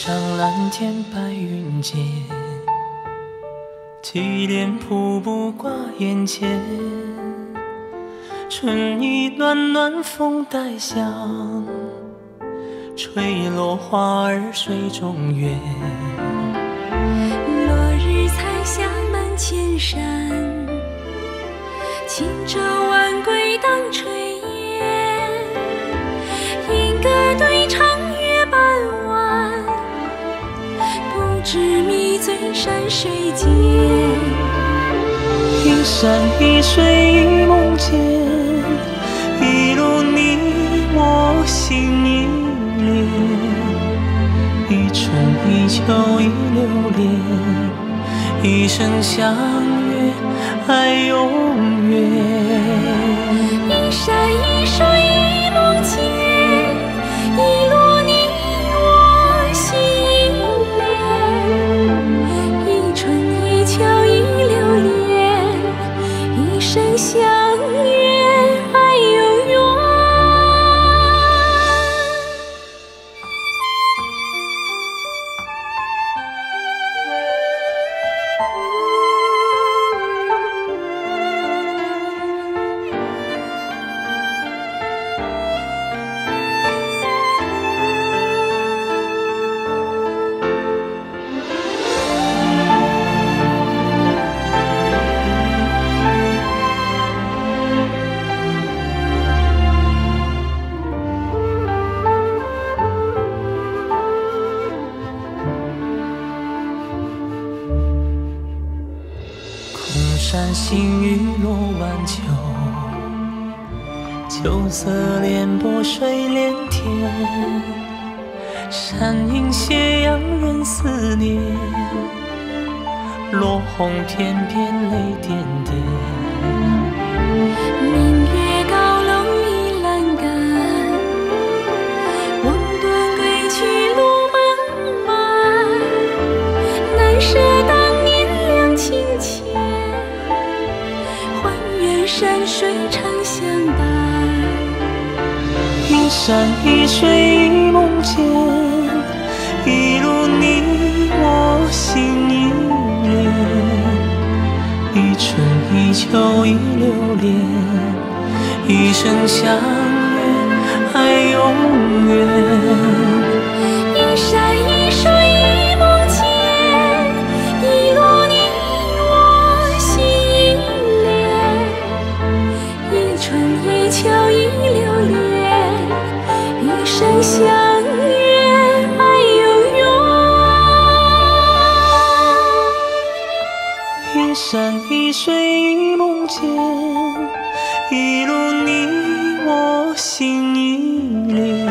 上蓝天白云间，提莲瀑布挂眼前。春意暖暖风带香，吹落花儿水中月。落日彩霞满千山，轻舟晚归荡吹。不知迷醉山水间。一山一水一梦间，一路你我心依恋，一春一秋一留恋，一生相约爱永远。真相山新雨落晚秋，秋色连波水连天。山阴斜阳人思念，落红片片泪点点。水长相伴。一山一水一梦间，一路你我心依恋，一春一秋一留恋，一生相约爱永远。一路你我心依恋，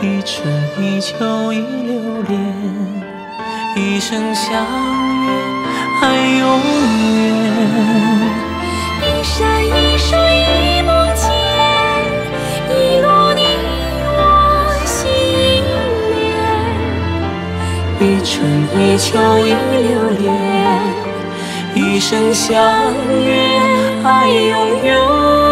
一春一秋一留恋，一生相约爱永远。一山一水一梦间，一路你我心依恋，一春一秋一留恋，一生相约。爱永远。